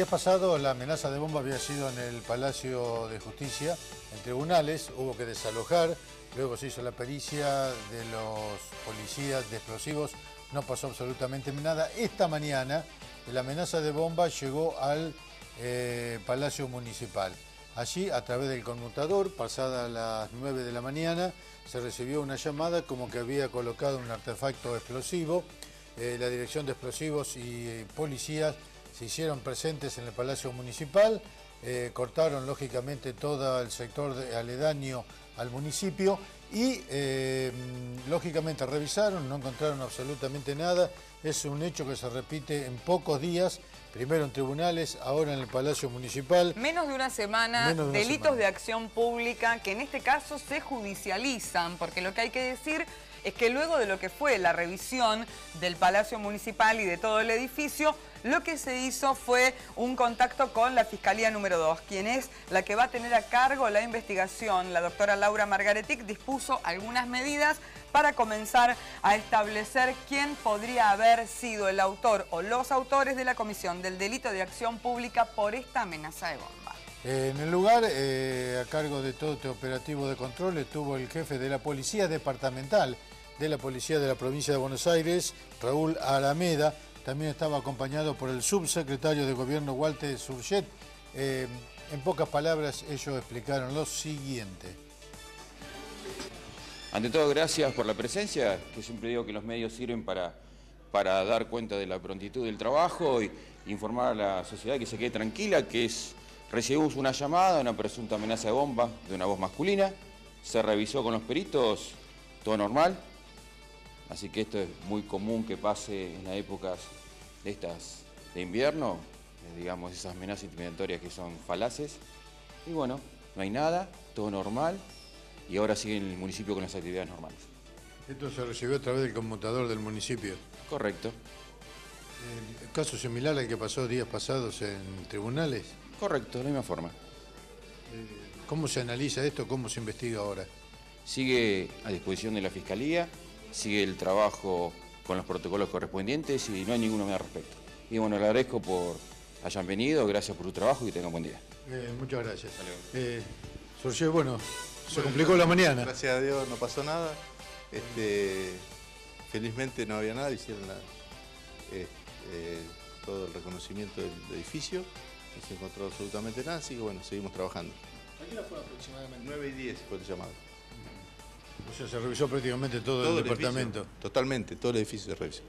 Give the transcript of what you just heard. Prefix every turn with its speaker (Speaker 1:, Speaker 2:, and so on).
Speaker 1: El día pasado la amenaza de bomba había sido en el Palacio de Justicia, en tribunales, hubo que desalojar, luego se hizo la pericia de los policías de explosivos, no pasó absolutamente nada. Esta mañana la amenaza de bomba llegó al eh, Palacio Municipal. Allí, a través del conmutador, pasada las 9 de la mañana, se recibió una llamada como que había colocado un artefacto explosivo. Eh, la Dirección de Explosivos y eh, policías se hicieron presentes en el Palacio Municipal, eh, cortaron lógicamente todo el sector aledaño al municipio y eh, lógicamente revisaron, no encontraron absolutamente nada. Es un hecho que se repite en pocos días, primero en tribunales, ahora en el Palacio Municipal.
Speaker 2: Menos de una semana,
Speaker 1: de una
Speaker 2: delitos
Speaker 1: semana.
Speaker 2: de acción pública que en este caso se judicializan, porque lo que hay que decir es que luego de lo que fue la revisión del Palacio Municipal y de todo el edificio, lo que se hizo fue un contacto con la Fiscalía número 2, quien es la que va a tener a cargo la investigación. La doctora Laura Margaretic dispuso algunas medidas para comenzar a establecer quién podría haber sido el autor o los autores de la comisión del delito de acción pública por esta amenaza de bomba.
Speaker 1: En el lugar, eh, a cargo de todo este operativo de control, estuvo el jefe de la Policía Departamental de la Policía de la Provincia de Buenos Aires, Raúl Arameda. También estaba acompañado por el subsecretario de Gobierno, Walter Surget. Eh, en pocas palabras, ellos explicaron lo siguiente.
Speaker 3: Ante todo, gracias por la presencia, que siempre digo que los medios sirven para, para dar cuenta de la prontitud del trabajo y informar a la sociedad que se quede tranquila, que es, recibimos una llamada, una presunta amenaza de bomba de una voz masculina, se revisó con los peritos, todo normal, así que esto es muy común que pase en las épocas de estas de invierno, eh, digamos esas amenazas intimidatorias que son falaces, y bueno, no hay nada, todo normal, y ahora sigue en el municipio con las actividades normales.
Speaker 1: Esto se recibió a través del conmutador del municipio.
Speaker 3: Correcto,
Speaker 1: Eh, caso similar al que pasó días pasados en tribunales.
Speaker 3: correcto, de la misma forma.
Speaker 1: ¿Cómo se analiza esto? ¿Cómo se investiga ahora?
Speaker 3: Sigue a disposición de la Fiscalía, sigue el trabajo con los protocolos correspondientes y no hay ninguna novedad al respecto. Y bueno, le agradezco por hayan venido, gracias por su trabajo y tengan buen día.
Speaker 1: Eh, muchas gracias. Eh, Sorge, bueno, se complicó la mañana.
Speaker 4: Gracias a Dios no pasó nada. Este, felizmente no había nada, hicieron la- eh, eh, todo el reconocimiento del edificio, no se encontró absolutamente nada, así que bueno, seguimos trabajando.
Speaker 5: ¿A qué hora fue aproximadamente?
Speaker 4: 9 y 10 fue el llamado.
Speaker 1: O sea, se revisó prácticamente todo,
Speaker 4: Todo
Speaker 1: el departamento.
Speaker 4: totalmente, todo el edificio se revisó.